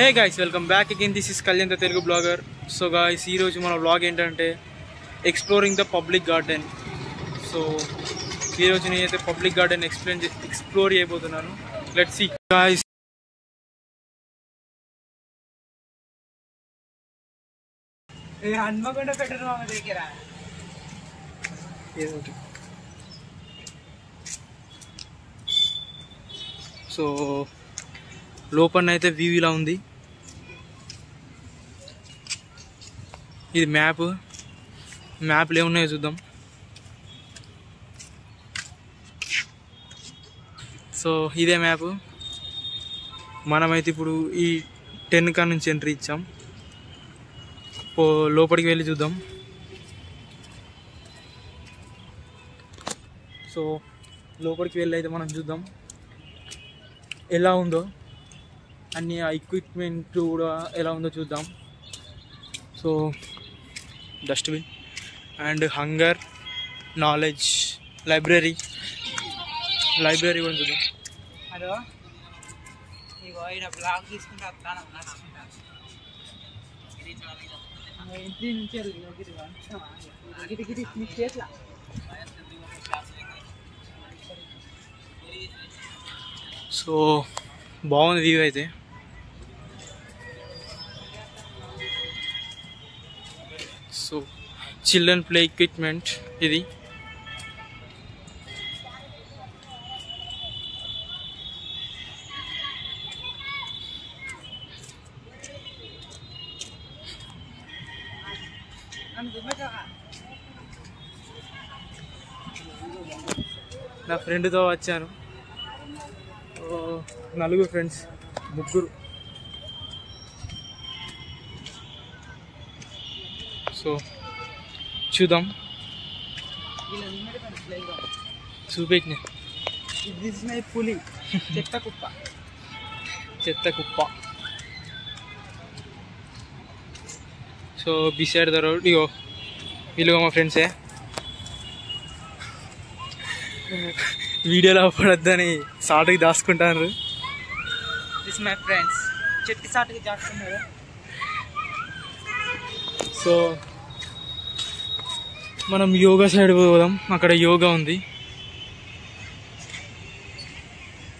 Hey guys welcome back again this is Kalyan the Telugu blogger so guys ఈరోజు మన blog ఏంటంటే exploring the public garden so ఈరోజు నేనైతే public garden explain explore చేయబోతున్నాను. Let see guys Hanmakonda petrol దగ్గర. So అయితే view ఇలా ఉంది. ఇది మ్యాప్ మ్యాప్లు ఏమున్నాయో చూద్దాం. సో ఇదే మ్యాప్ మనమైతే ఇప్పుడు ఈ టెన్ కా నుంచి ఎంట్రీ ఇచ్చాం. పో లోపలికి వెళ్ళి చూద్దాం. సో లోపలికి వెళ్ళి అయితే మనం చూద్దాం. ఎలా ఉందో. అన్ని ఎక్విప్మెంట్ కూడా ఎలా ఉందో చూద్దాం. So dustbin and hunger knowledge library library కూడా చూద్దాం హలో ఇగో ఈడ బ్లాగ్ తీసుకుంటే వస్తాను నడుచుకుంటా ఇంటి నుంచి వెళ్ళి గిరి వంశమా? గిరి గిరి నీ చేతిలో సో బాగుంది వ్యూ అయితే. సో చిల్డ్రన్ ప్లే ఎక్విప్మెంట్ ఇది నన్ను దుమ్మేసావా? నా ఫ్రెండ్తో వచ్చాను ఓ, నలుగురు ఫ్రెండ్స్ ముగ్గురు సో చూద్దాం. వీళ్ళ నిన్నటి పని playground. చూపెట్టిన. ఇది is my పులి చెత్త కుప్ప. చెత్త కుప్ప. సో బిసైడ్ ద రోడ్ ఇగో వీళ్ళు మా ఫ్రెండ్సే. వీడియోలో పడొద్దని సాటుకి దాచుకుంటారు దిస్ మై ఫ్రెండ్స్ చెట్టు సాటుకి చేస్తున్నారు సో మనం యోగా సైడ్ పోదాం. అక్కడ యోగా ఉంది.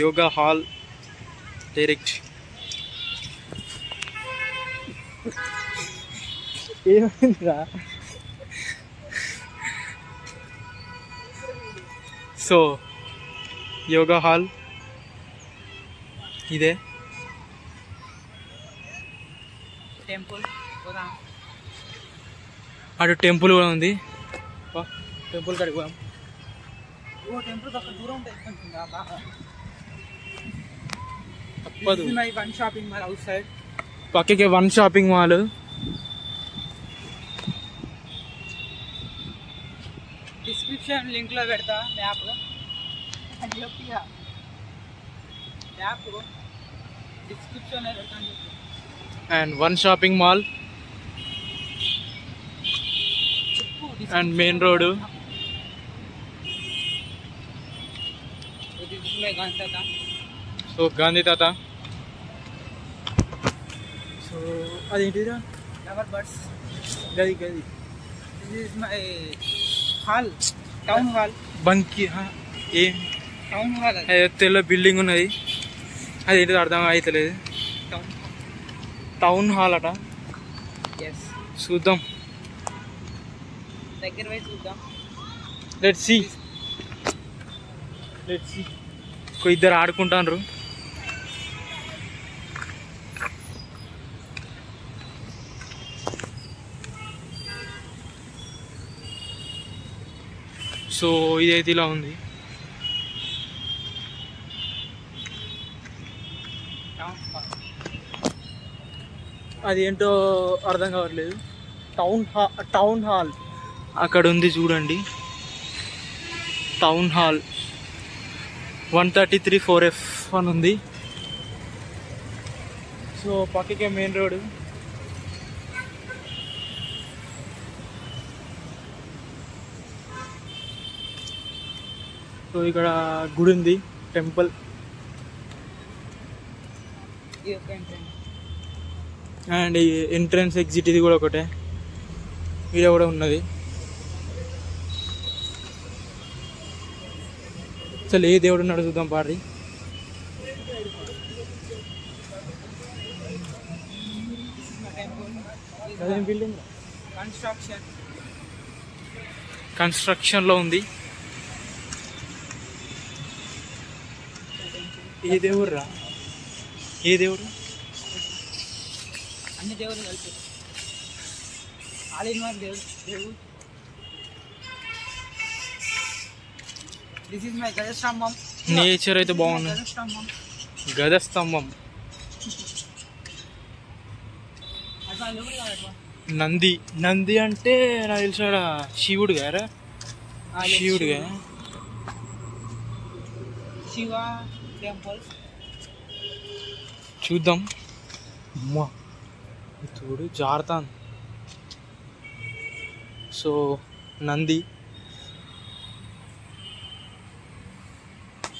Yoga hall direct. ఏమైందిరా? సో యోగా హాల్ ఇదే. టెంపుల్ అటు టెంపుల్ కూడా ఉంది. టెంపుల్ కాడికి పోదాం ఓ టెంపుల్ అక్కడ దూరం ఉంటుంది అనుకుంటుందా బాగా తప్పదు my one shopping mall outside పక్కకి వన్ షాపింగ్ మాల్ డిస్క్రిప్షన్ లింక్లో పెడతా మ్యాప్ మ్యాప్ డిస్క్రిప్షన్లో పెడతాను చెప్పు అండ్ వన్ షాపింగ్ మాల్ చెప్పు అండ్ మెయిన్ రోడ్ గంట సో గాంధీ తాత సో అదేంటిరా లవర్ బర్డ్స్ గది గది this is my hall town hall బంకి హా, ఏం టౌన్ హాల్ అది అదే తెల్ల బిల్డింగ్ ఉన్నది అది ఏంటిదో అర్థం అవుతలేదు టౌన్ టౌన్ హాల్ అట ఎస్ చూద్దాం దగ్గర పోయి చూద్దాం లెట్ సి లెట్ సి ఇద్దరు ఆడుకుంటాండ్రు సో ఇదైతే ఇలా ఉంది. అది ఏంటో అర్థం కావట్లేదు. టౌన్ హా టౌన్ హాల్. అక్కడ ఉంది చూడండి. Town hall. One thirty three four F అని ఉంది. సో పక్కకే మెయిన్ రోడ్. సో ఇక్కడ గుడి ఉంది టెంపుల్. అండ్ ఎంట్రన్స్ ఎగ్జిట్ ఇది కూడా ఒకటే. ఇది కూడా ఉన్నది. అసలు ఏ దేవుడు పారి అదేం బిల్డింగ్ కన్స్ట్రక్షన్ కన్స్ట్రక్షన్లో ఉంది. ఏ దేవుడు రా ఏ దేవుడు? అన్ని దేవుళ్ళు కలిపి వన్ దేవుడు దేవుడు. దిస్ ఇస్ మై గజస్తంభం నేచర్ అయితే బాగుంది గజస్తంభం గద స్తంభం? నంది నంది అంటే నాకు తెలిసాడ శివుడు గారా yes, శివుడుగా శివ టెంపుల్ చూద్దాం అమ్మా చూడు జారుతాను so Nandi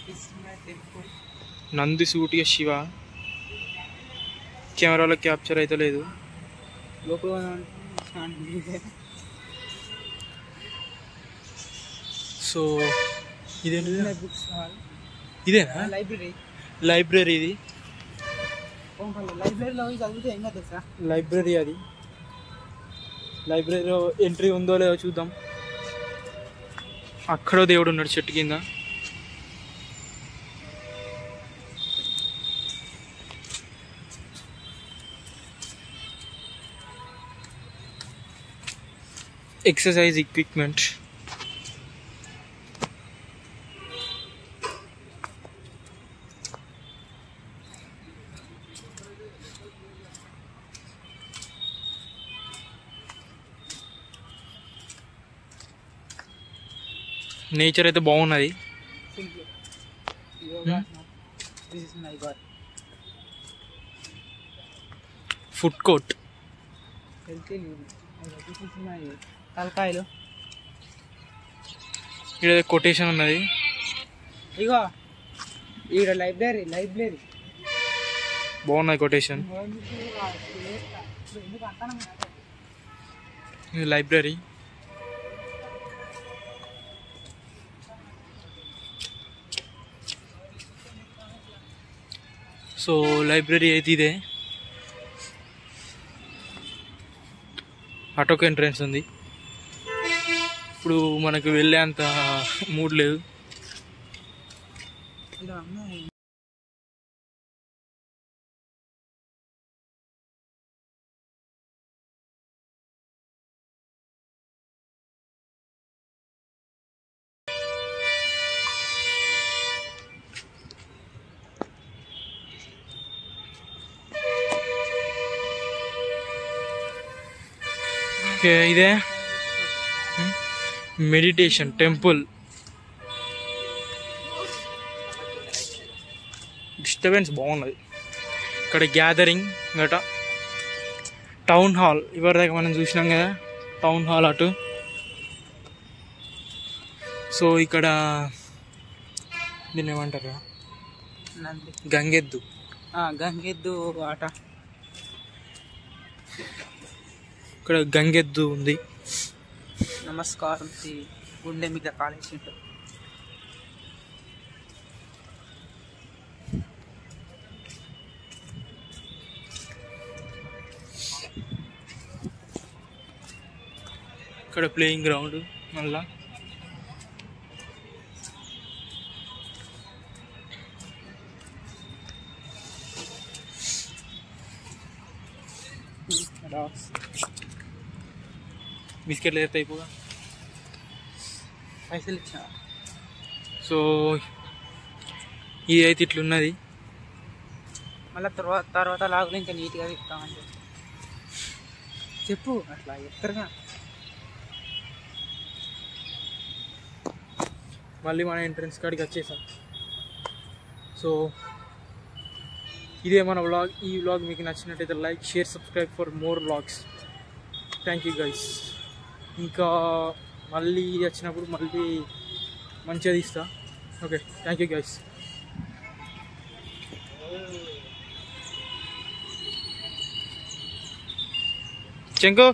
this is my temple Nandi సూటిగా శివ. కెమెరాలో క్యాప్చర్ అయితే లేదు. సో హాల్ ఇదేనా? లైబ్రరీ లైబ్రరీ ఇది. లైబ్రరీలో పోయి చదివితే ఏం కాదు తెలుసా లైబ్రరీ అది. లైబ్రరీలో ఎంట్రీ ఉందో లేదో చూద్దాం. అక్కడో దేవుడు ఉన్నాడు చెట్టు కింద. ఎక్సర్సైజ్ ఎక్విప్మెంట్ నేచర్ అయితే బాగున్నది simple Hmm? This is my god food court healthy this is my తలకాయలు. ఇక్కడ కొటేషన్ ఉన్నది. ఇగో ఈడ లైబ్రరీ లైబ్రరీ. బాగున్నది కొటేషన్. ఇది లైబ్రరీ. సో లైబ్రరీ అయితే ఇదే. ఆటోకి ఎంట్రన్స్ ఉంది. ఇప్పుడు మనకు వెళ్ళేంత మూడ్ లేదు. ఇలా ఉన్నాయి ఓకే ఇదే. Meditation temple. డిస్టర్బెన్స్ బాగున్నది. ఇక్కడ గ్యాదరింగ్ గట. టౌన్ హాల్ ఇవరిదాకా మనం చూసినాం కదా టౌన్ హాల్ అటు. సో ఇక్కడ దీన్ని ఏమంటారు? గంగెద్దు. గంగెద్దు ఆట. ఇక్కడ గంగెద్దు ఉంది. నమస్కారం శ్రీ గుండె మీద కాలేసిండు ఇక్కడ ప్లేయింగ్ గ్రౌండ్ మళ్ళా. బిస్కెట్లు అయితే అయిపోగా పైసలు ఇచ్చా సో ఇది అయితే ఇట్లున్నది. మళ్ళీ తర్వాత తర్వాత లాగులు ఇంకా నీట్గా చెప్తామని చెప్పి. చెప్పు అట్లా చెప్తారుగా. మళ్ళీ మన ఎంట్రన్స్ కాడికి వచ్చేసాం. సో ఇదే మన వ్లాగ్ ఈ వ్లాగ్ మీకు నచ్చినట్టయితే like share subscribe for more vlogs. Thank you guys. ఇంకా మళ్ళీ వచ్చినప్పుడు మళ్ళీ మంచిగా తీస్తా. Okay thank you guys చెంకు.